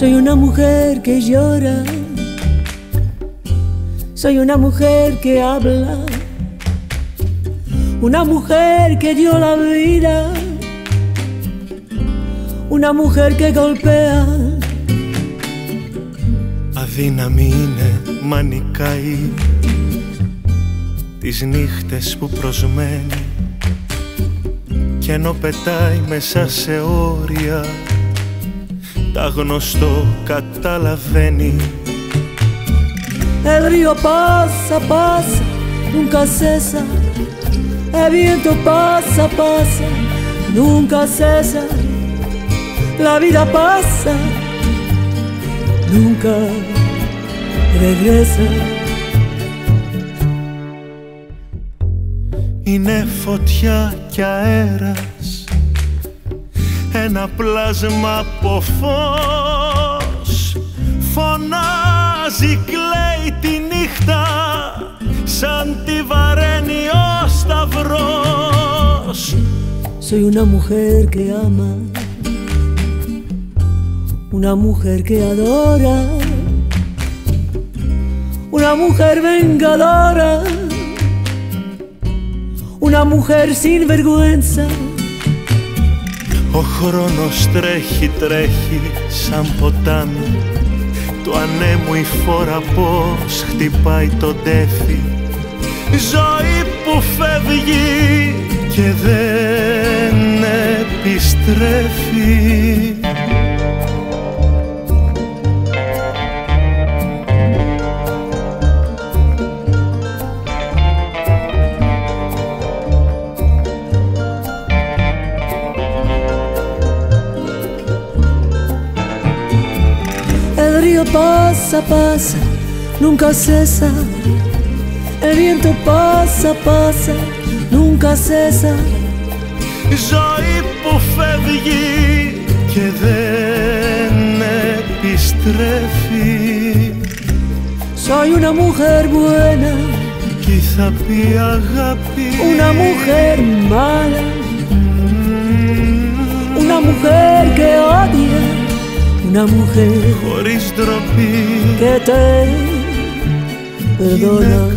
Soy una mujer que llora, soy una mujer que habla, una mujer que dio la vida, una mujer que golpea. Αδύναμη είναι, μα νικάει τις νύχτες που προσμένει κι ενώ πετάει μέσα σε όρια τα γνωστό καταλαβαίνει El río pasa, pasa, nunca cesa. El viento pasa, pasa, nunca cesa. La vida pasa, nunca regresa. Είναι φωτιά και αέρας Ένα πλάσμα από φως Φωνάζει, κλαίει τη νύχτα Σαν τη βαραίνει ο σταυρός Soy una mujer que ama, una mujer que adora, una mujer vengadora, una mujer sin vergüenza. Ο χρόνος τρέχει, τρέχει σαν ποτάμι. Του ανέμου η φόρα πως χτυπάει το τέφι Ζωή που φεύγει και δεν επιστρέφει El río pasa, pasa, nunca cesa. El viento pasa, pasa, nunca cesa. Ζωή που φεύγει και δεν επιστρέφει Soy una mujer buena, Κι θα πει αγάπη una mujer mala, να μου χαίρει χωρίς ντροπή και τέλει περδόνα.